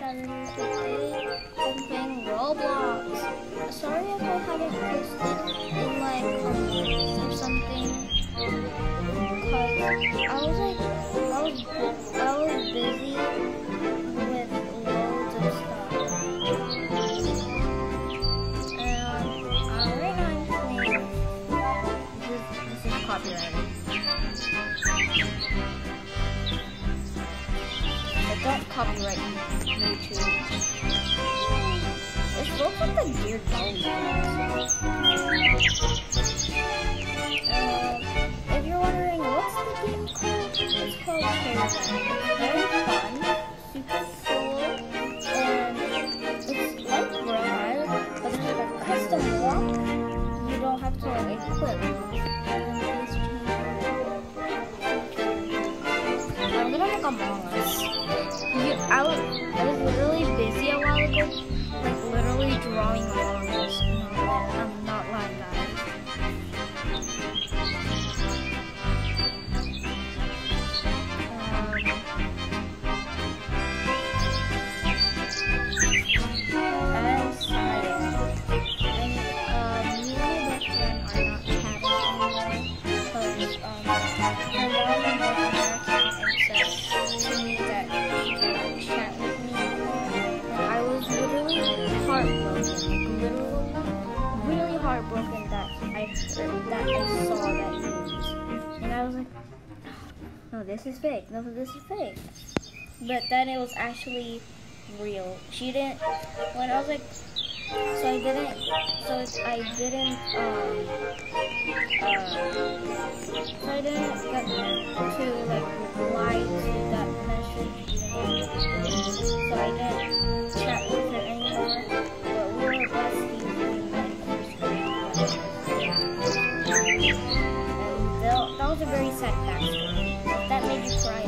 Saturday today. I'm Roblox. Sorry if I haven't posted in like a month or something. Cause I was like, I was, I was busy with loads of stuff. And uh, right now I'm playing. This, this is copyrighted. Copyright YouTube. Uh, if you're wondering what's the game called, it's called Caravan. Among Us. You, I, was, I was literally busy a while ago, like literally drawing heartbroken that I heard that I saw that news, and I was like, no, this is fake. No, this is fake. But then it was actually real. She didn't. When I was like, so I didn't. So I didn't. Um. Uh, so I didn't get to like reply to that that, was a very sad backstory. That made you cry.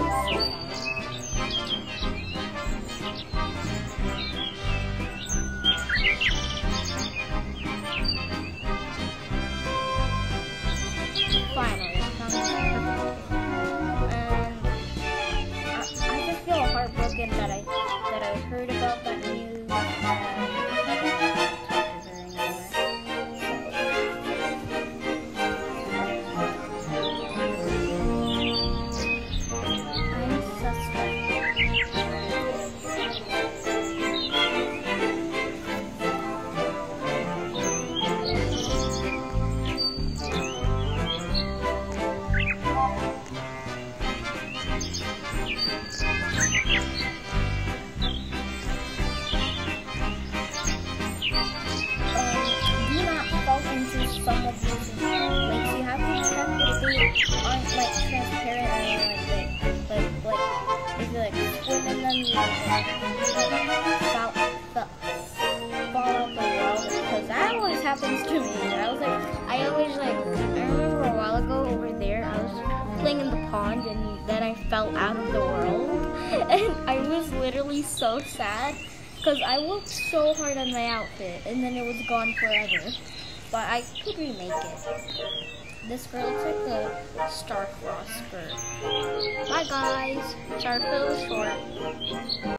Finally. And um, I, I just feel heartbroken that aren't like transparent or like they like like if you like swim in them you like, the water because that always happens to me. I was like I always like I remember a while ago over there I was playing in the pond and then I fell out of the world and I was literally so sad because I worked so hard on my outfit and then it was gone forever. But I could remake it. This girl like the Starfrost skirt. Bye guys. Sorry for short.